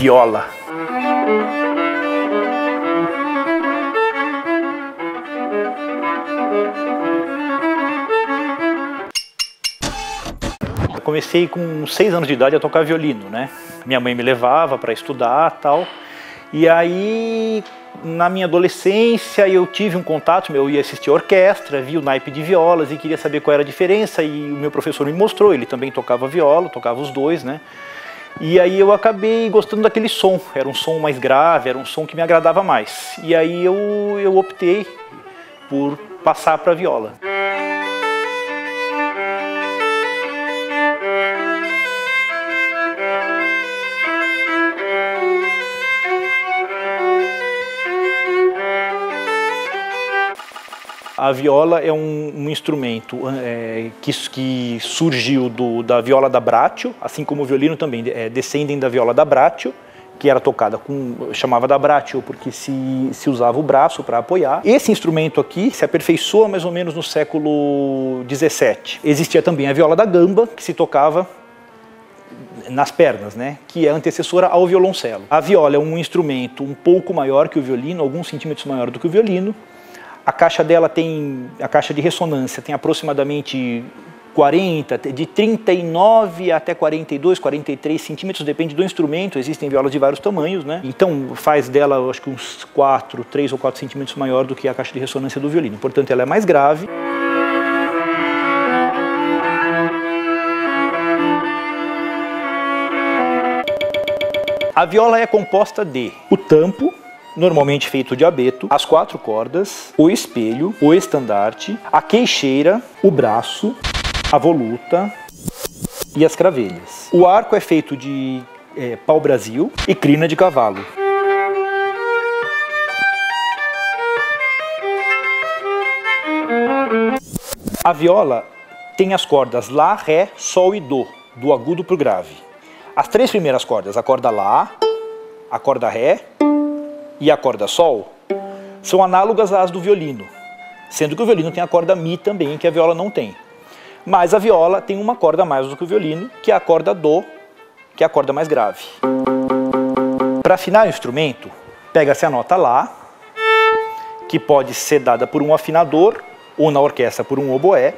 viola. Eu comecei com seis anos de idade a tocar violino, né? Minha mãe me levava para estudar tal. E aí, na minha adolescência, eu tive um contato, eu ia assistir a orquestra, vi o naipe de violas e queria saber qual era a diferença. E o meu professor me mostrou, ele também tocava viola, tocava os dois, né? E aí eu acabei gostando daquele som, era um som mais grave, era um som que me agradava mais. E aí eu, eu optei por passar para viola. A viola é um, um instrumento é, que, que, surgiu do, da viola da Braccio, assim como o violino também é, descendem da viola da Braccio, que era tocada com, chamava da Braccio porque se, se usava o braço para apoiar. Esse instrumento aqui se aperfeiçoa mais ou menos no século XVII. Existia também a viola da gamba, que se tocava nas pernas, né, que é antecessora ao violoncelo. A viola é um instrumento um pouco maior que o violino, alguns centímetros maior do que o violino, a caixa dela tem, a caixa de ressonância tem aproximadamente 40, de 39 até 42, 43 centímetros, depende do instrumento, existem violas de vários tamanhos, né? Então faz dela, acho que uns 4, 3 ou 4 centímetros maior do que a caixa de ressonância do violino. Portanto, ela é mais grave. A viola é composta de o tampo, normalmente feito de abeto, as quatro cordas, o espelho, o estandarte, a queixeira, o braço, a voluta e as cravelhas. O arco é feito de é, pau-brasil e crina de cavalo. A viola tem as cordas Lá, Ré, Sol e Dó, do agudo para o grave. As três primeiras cordas, a corda Lá, a corda Ré e a corda Sol são análogas às do violino, sendo que o violino tem a corda Mi também, que a viola não tem. Mas a viola tem uma corda a mais do que o violino, que é a corda Dó, que é a corda mais grave. Para afinar o instrumento, pega-se a nota Lá, que pode ser dada por um afinador ou na orquestra por um oboé,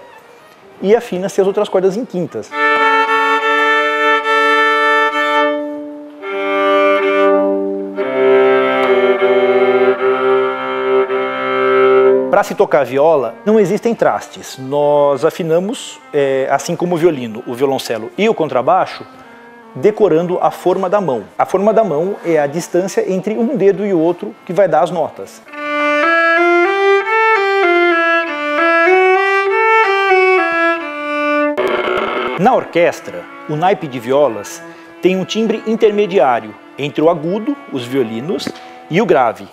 e afina-se as outras cordas em quintas. Para se tocar viola, não existem trastes. Nós afinamos, é, assim como o violino, o violoncelo e o contrabaixo, decorando a forma da mão. A forma da mão é a distância entre um dedo e o outro que vai dar as notas. Na orquestra, o naipe de violas tem um timbre intermediário entre o agudo, os violinos, e o grave,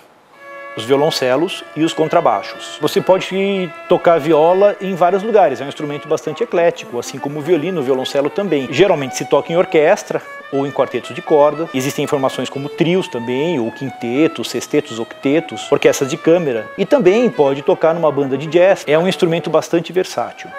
os violoncelos e os contrabaixos. Você pode tocar viola em vários lugares, é um instrumento bastante eclético, assim como o violino, o violoncelo também. Geralmente se toca em orquestra ou em quartetos de corda. Existem formações como trios também, ou quintetos, sextetos, octetos, orquestras de câmara. E também pode tocar numa banda de jazz. É um instrumento bastante versátil.